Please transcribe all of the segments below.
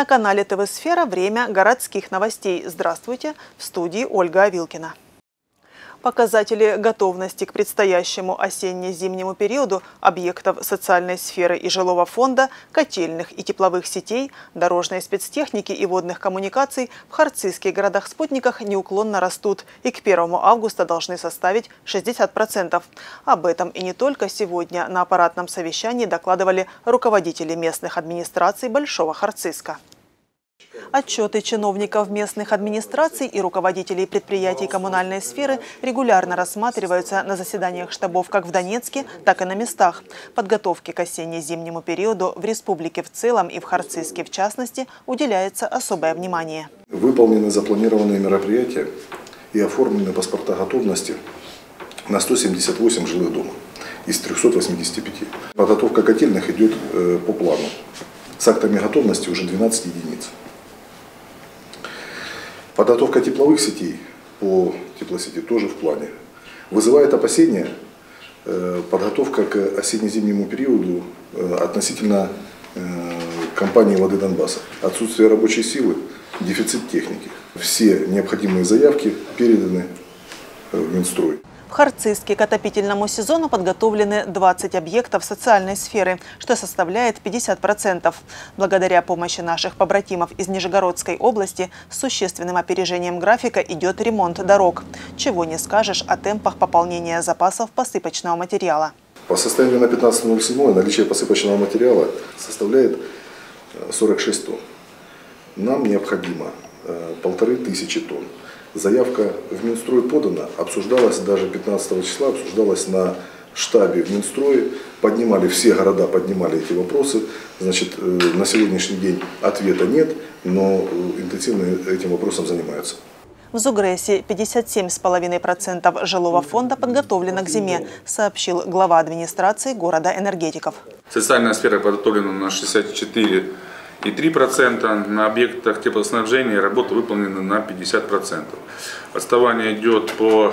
На канале ТВ «Сфера» время городских новостей. Здравствуйте! В студии Ольга Авилкина. Показатели готовности к предстоящему осенне-зимнему периоду объектов социальной сферы и жилого фонда, котельных и тепловых сетей, дорожной спецтехники и водных коммуникаций в харцизских городах-спутниках неуклонно растут и к 1 августа должны составить 60%. Об этом и не только сегодня на аппаратном совещании докладывали руководители местных администраций Большого Харциска. Отчеты чиновников местных администраций и руководителей предприятий коммунальной сферы регулярно рассматриваются на заседаниях штабов как в Донецке, так и на местах. Подготовке к осенне-зимнему периоду в республике в целом и в Харциске в частности уделяется особое внимание. Выполнены запланированные мероприятия и оформлены паспорта готовности на 178 жилых домов из 385. Подготовка котельных идет э, по плану. С актами готовности уже 12 единиц. Подготовка тепловых сетей по теплосети тоже в плане. Вызывает опасения э, подготовка к осенне-зимнему периоду э, относительно э, компании «Воды Донбасса». Отсутствие рабочей силы, дефицит техники. Все необходимые заявки переданы в Минстрой. В Харциске к отопительному сезону подготовлены 20 объектов социальной сферы, что составляет 50%. Благодаря помощи наших побратимов из Нижегородской области с существенным опережением графика идет ремонт дорог. Чего не скажешь о темпах пополнения запасов посыпочного материала. По состоянию на 15.07 наличие посыпочного материала составляет 46 э, тонн. Нам необходимо э, полторы тысячи тонн. Заявка в Минстрой подана, обсуждалась даже 15 числа, обсуждалась на штабе в Минстрое, поднимали все города, поднимали эти вопросы. Значит, э, на сегодняшний день ответа нет, но э, интенсивно этим вопросом занимаются. В Зугрессе 57,5% жилого фонда подготовлено к зиме, сообщил глава администрации города энергетиков. Социальная сфера подготовлена на 64 и 3%. На объектах теплоснабжения работы выполнены на 50%. Отставание идет по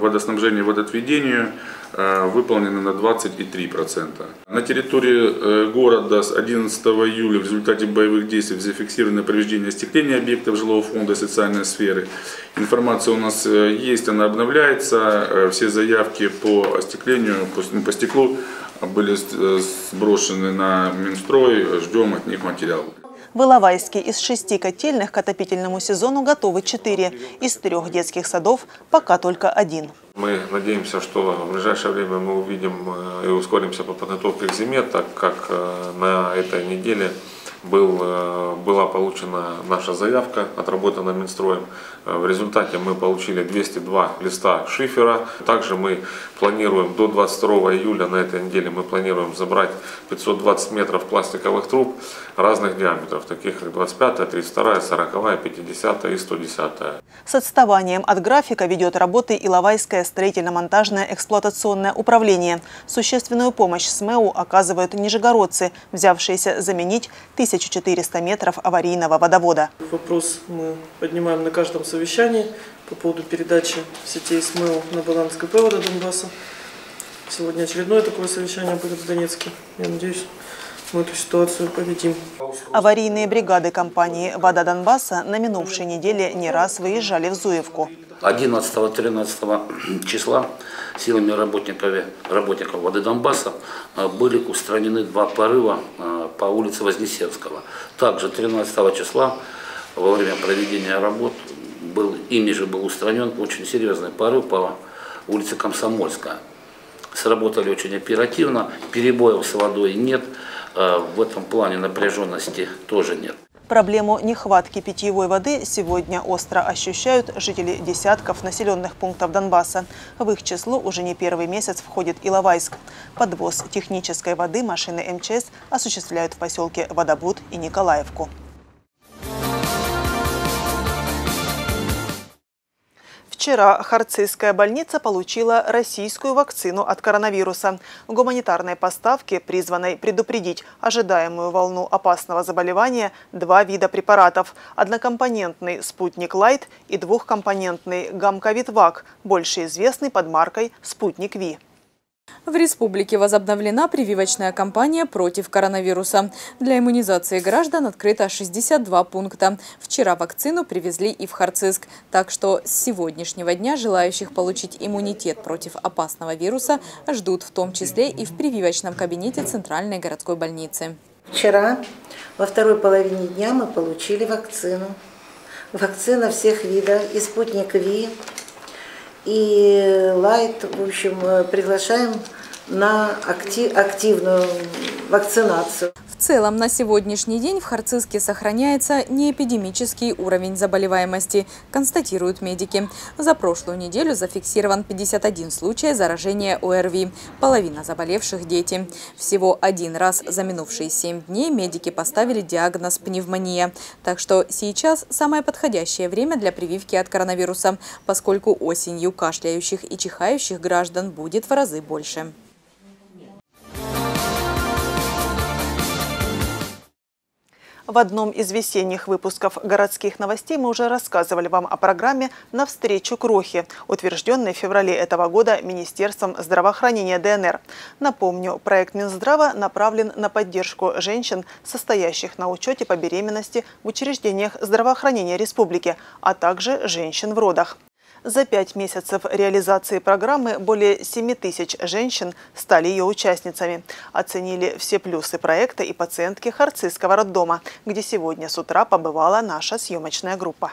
водоснабжению и водоотведению, э, выполнено на 23%. На территории э, города с 11 июля в результате боевых действий зафиксировано повреждение остекления объектов жилого фонда и социальной сферы. Информация у нас э, есть, она обновляется. Все заявки по остеклению, по, ну, по стеклу были сброшены на Минстрой, ждем от них материал. В Иловайске из шести котельных к отопительному сезону готовы четыре. Из трех детских садов пока только один. Мы надеемся, что в ближайшее время мы увидим э, и ускоримся по подготовке к зиме, так как э, на этой неделе был, э, была получена наша заявка, отработана Минстроем. Э, в результате мы получили 202 листа шифера. Также мы планируем до 22 июля на этой неделе мы планируем забрать 520 метров пластиковых труб разных диаметров, таких как 25, 32, 40, 50 и 110. С отставанием от графика ведет работы Иловайское строительно-монтажное эксплуатационное управление. Существенную помощь СМЭУ оказывают нижегородцы, взявшиеся заменить 1400 метров аварийного водовода. Вопрос мы поднимаем на каждом совещании по поводу передачи сетей СМЭУ на баланс КП «Вода Донбасса». Сегодня очередное такое совещание будет в Донецке. Я надеюсь, мы эту ситуацию победим. Аварийные бригады компании «Вода Донбасса» на минувшей неделе не раз выезжали в Зуевку. 11-13 числа силами работников, работников воды Донбасса были устранены два порыва э, по улице Вознесенского. Также 13 числа во время проведения работ был, ими же был устранен очень серьезный порыв по улице Комсомольская. Сработали очень оперативно, перебоев с водой нет, в этом плане напряженности тоже нет. Проблему нехватки питьевой воды сегодня остро ощущают жители десятков населенных пунктов Донбасса. В их число уже не первый месяц входит Иловайск. Подвоз технической воды машины МЧС осуществляют в поселке Водобуд и Николаевку. Вчера Харцизская больница получила российскую вакцину от коронавируса. Гуманитарной поставки, призванной предупредить ожидаемую волну опасного заболевания, два вида препаратов – однокомпонентный «Спутник Лайт» и двухкомпонентный «Гамковид ВАК», больше известный под маркой «Спутник Ви». В республике возобновлена прививочная кампания против коронавируса. Для иммунизации граждан открыто 62 пункта. Вчера вакцину привезли и в Харциск. Так что с сегодняшнего дня желающих получить иммунитет против опасного вируса ждут в том числе и в прививочном кабинете Центральной городской больницы. Вчера во второй половине дня мы получили вакцину. Вакцина всех видов, и спутник Ви, и Лайт. В общем, приглашаем на активную вакцинацию. В целом, на сегодняшний день в Харциске сохраняется неэпидемический уровень заболеваемости, констатируют медики. За прошлую неделю зафиксирован 51 случай заражения ОРВИ, половина заболевших – дети. Всего один раз за минувшие 7 дней медики поставили диагноз пневмония. Так что сейчас самое подходящее время для прививки от коронавируса, поскольку осенью кашляющих и чихающих граждан будет в разы больше. В одном из весенних выпусков городских новостей мы уже рассказывали вам о программе «Навстречу Крохи», утвержденной в феврале этого года Министерством здравоохранения ДНР. Напомню, проект Минздрава направлен на поддержку женщин, состоящих на учете по беременности в учреждениях здравоохранения республики, а также женщин в родах. За пять месяцев реализации программы более 7 тысяч женщин стали ее участницами. Оценили все плюсы проекта и пациентки Харцизского роддома, где сегодня с утра побывала наша съемочная группа.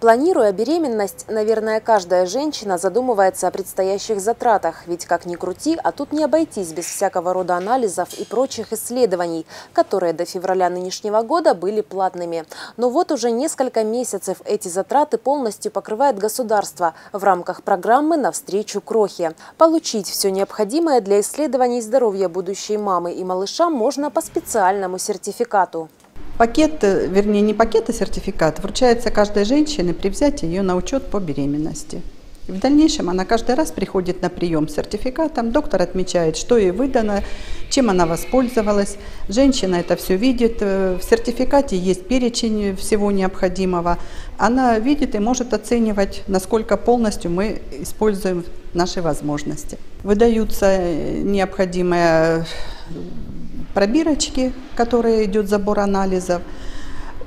Планируя беременность, наверное, каждая женщина задумывается о предстоящих затратах. Ведь как ни крути, а тут не обойтись без всякого рода анализов и прочих исследований, которые до февраля нынешнего года были платными. Но вот уже несколько месяцев эти затраты полностью покрывает государство в рамках программы «Навстречу крохе». Получить все необходимое для исследований здоровья будущей мамы и малыша можно по специальному сертификату. Пакет, э, вернее не пакет, а сертификат вручается каждой женщине при взятии ее на учет по беременности. И в дальнейшем она каждый раз приходит на прием с сертификатом, доктор отмечает, что ей выдано, чем она воспользовалась. Женщина это все видит, э, в сертификате есть перечень всего необходимого. Она видит и может оценивать, насколько полностью мы используем наши возможности. Выдаются э, необходимые пробирочки, которые идет забор анализов.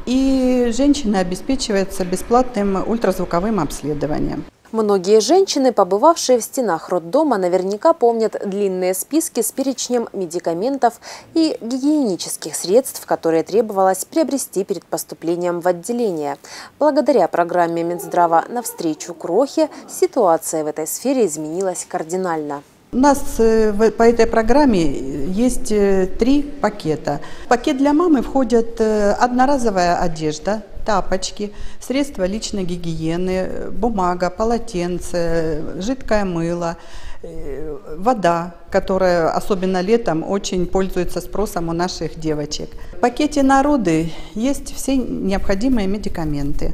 И женщина обеспечивается бесплатным ультразвуковым обследованием. Многие женщины, побывавшие в стенах роддома, наверняка помнят длинные списки с перечнем медикаментов и гигиенических средств, которые требовалось приобрести перед поступлением в отделение. Благодаря программе Минздрава «Навстречу Крохе» ситуация в этой сфере изменилась кардинально. У нас э, по этой программе есть э, три пакета. В пакет для мамы входят э, одноразовая одежда, тапочки, средства личной гигиены, бумага, полотенце, жидкое мыло, вода, которая особенно летом очень пользуется спросом у наших девочек. В пакете народы есть все необходимые медикаменты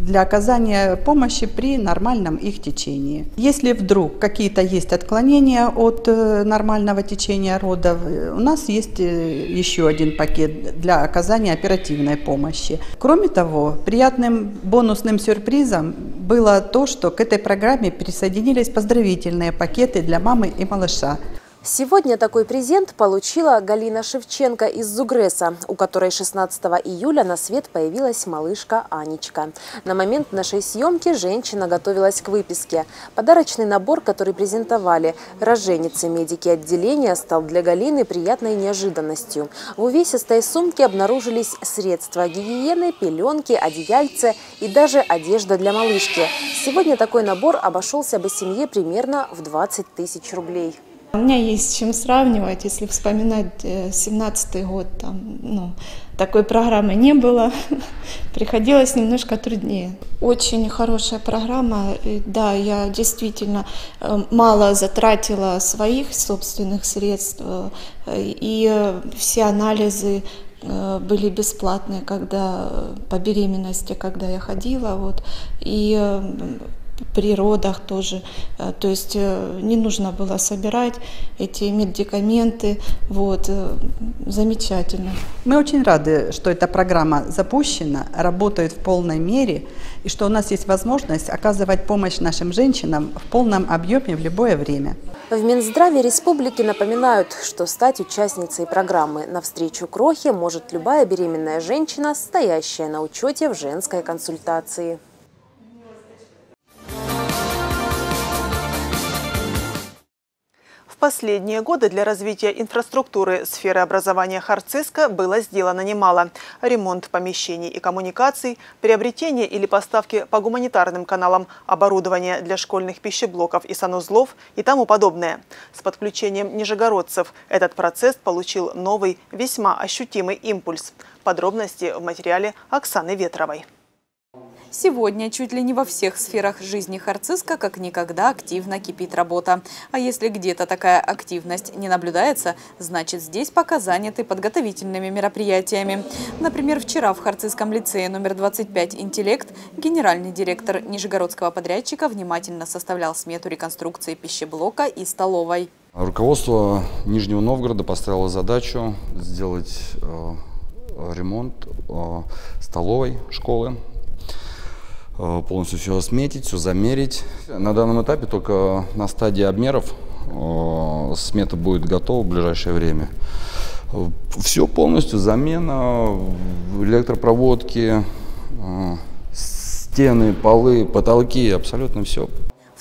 для оказания помощи при нормальном их течении. Если вдруг какие-то есть отклонения от э, нормального течения родов, э, у нас есть э, еще один пакет для оказания оперативной помощи. Кроме того, приятным бонусным сюрпризом было то, что к этой программе присоединились поздравительные пакеты для мамы и малыша. Сегодня такой презент получила Галина Шевченко из Зугреса, у которой 16 июля на свет появилась малышка Анечка. На момент нашей съемки женщина готовилась к выписке. Подарочный набор, который презентовали роженицы медики отделения, стал для Галины приятной неожиданностью. В увесистой сумке обнаружились средства гигиены, пеленки, одеяльце и даже одежда для малышки. Сегодня такой набор обошелся бы семье примерно в 20 тысяч рублей. У меня есть с чем сравнивать, если вспоминать 17 э, год, там, ну, такой программы не было, приходилось немножко труднее. Очень хорошая программа, да, я действительно э, мало затратила своих собственных средств, э, и все анализы были бесплатные, когда по беременности, когда я ходила, вот, и при родах тоже. Э, то есть э, не нужно было собирать эти медикаменты. Вот. Э, замечательно. Мы очень рады, что эта программа запущена, работает в полной мере, и что у нас есть возможность оказывать помощь нашим женщинам в полном объеме в любое время. В Минздраве республики напоминают, что стать участницей программы «Навстречу Крохе» может любая беременная женщина, стоящая на учете в женской консультации. Последние годы для развития инфраструктуры сферы образования Харциска было сделано немало. Ремонт помещений и коммуникаций, приобретение или поставки по гуманитарным каналам оборудования для школьных пищеблоков и санузлов и тому подобное. С подключением нижегородцев этот процесс получил новый, весьма ощутимый импульс. Подробности в материале Оксаны Ветровой. Сегодня чуть ли не во всех сферах жизни Харциска как никогда активно кипит работа. А если где-то такая активность не наблюдается, значит здесь пока заняты подготовительными мероприятиями. Например, вчера в Харциском лицее номер 25 «Интеллект» генеральный директор нижегородского подрядчика внимательно составлял смету реконструкции пищеблока и столовой. Руководство Нижнего Новгорода поставило задачу сделать э, ремонт э, столовой школы полностью все сметить, все замерить. На данном этапе только на стадии обмеров э, смета будет готова в ближайшее время. Все полностью, замена электропроводки, э, стены, полы, потолки, абсолютно все.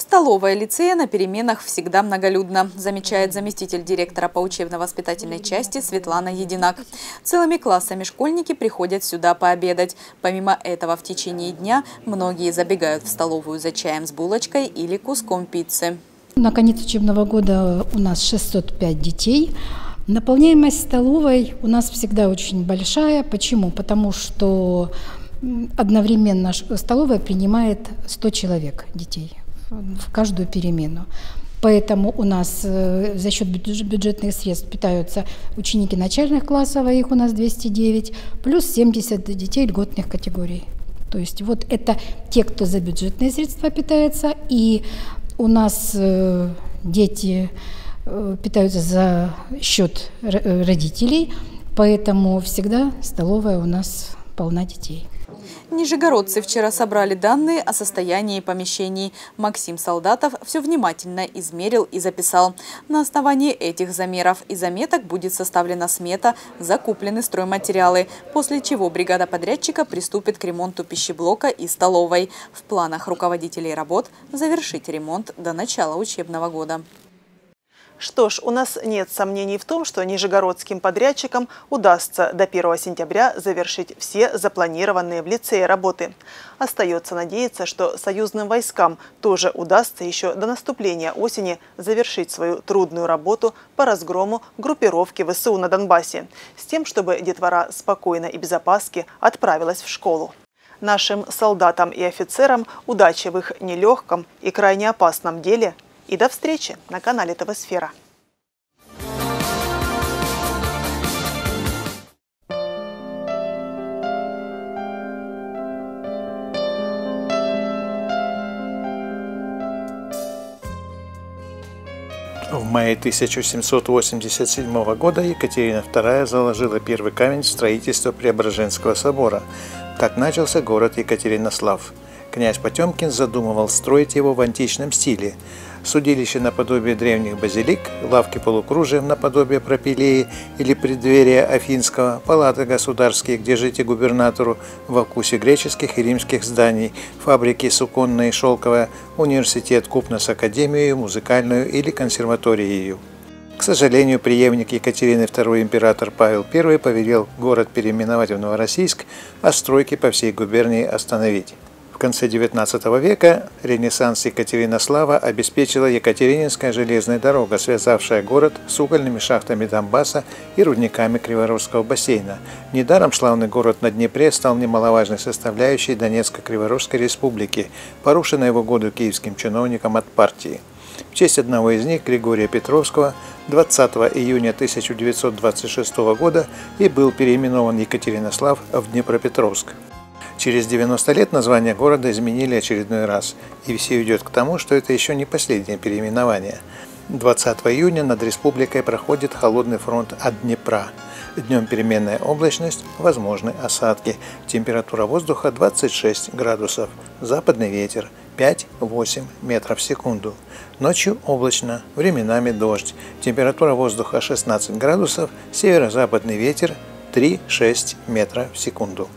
В столовой лицея на переменах всегда многолюдно, замечает заместитель директора по учебно-воспитательной части Светлана Единак. Целыми классами школьники приходят сюда пообедать. Помимо этого, в течение дня многие забегают в столовую за чаем с булочкой или куском пиццы. На конец учебного года у нас 605 детей. Наполняемость столовой у нас всегда очень большая. Почему? Потому что одновременно столовая принимает 100 человек детей в каждую перемену. Поэтому у нас э, за счет бюджетных средств питаются ученики начальных классов, а их у нас 209, плюс 70 детей льготных категорий. То есть вот это те, кто за бюджетные средства питается, и у нас э, дети э, питаются за счет родителей, поэтому всегда столовая у нас полна детей. Нижегородцы вчера собрали данные о состоянии помещений. Максим Солдатов все внимательно измерил и записал. На основании этих замеров и заметок будет составлена смета, закуплены стройматериалы, после чего бригада подрядчика приступит к ремонту пищеблока и столовой. В планах руководителей работ завершить ремонт до начала учебного года. Что ж, у нас нет сомнений в том, что нижегородским подрядчикам удастся до 1 сентября завершить все запланированные в лицее работы. Остается надеяться, что союзным войскам тоже удастся еще до наступления осени завершить свою трудную работу по разгрому группировки ВСУ на Донбассе, с тем, чтобы детвора спокойно и без опаски отправилась в школу. Нашим солдатам и офицерам удачи в их нелегком и крайне опасном деле – и до встречи на канале ТВ Сфера. В мае 1787 года Екатерина II заложила первый камень в строительство Преображенского собора. Так начался город Екатеринослав. Князь Потемкин задумывал строить его в античном стиле – судилище наподобие древних базилик, лавки полукружием наподобие пропилеи или преддверия Афинского, палаты государские, где жить губернатору во вкусе греческих и римских зданий, фабрики суконные и шелковая, университет Купнос Академию, музыкальную или консерваторию. К сожалению, преемник Екатерины II император Павел I повелел город переименовать в Новороссийск, а стройки по всей губернии остановить конце XIX века ренессанс Екатеринослава обеспечила Екатерининская железная дорога, связавшая город с угольными шахтами Донбасса и рудниками Криворожского бассейна. Недаром славный город на Днепре стал немаловажной составляющей Донецко-Криворожской республики, порушенной в угоду киевским чиновникам от партии. В честь одного из них, Григория Петровского, 20 июня 1926 года и был переименован Екатеринослав в Днепропетровск. Через 90 лет название города изменили очередной раз, и все идет к тому, что это еще не последнее переименование. 20 июня над республикой проходит холодный фронт от Днепра. Днем переменная облачность, возможны осадки. Температура воздуха 26 градусов. Западный ветер 5-8 метров в секунду. Ночью облачно, временами дождь. Температура воздуха 16 градусов, северо-западный ветер 3-6 метра в секунду.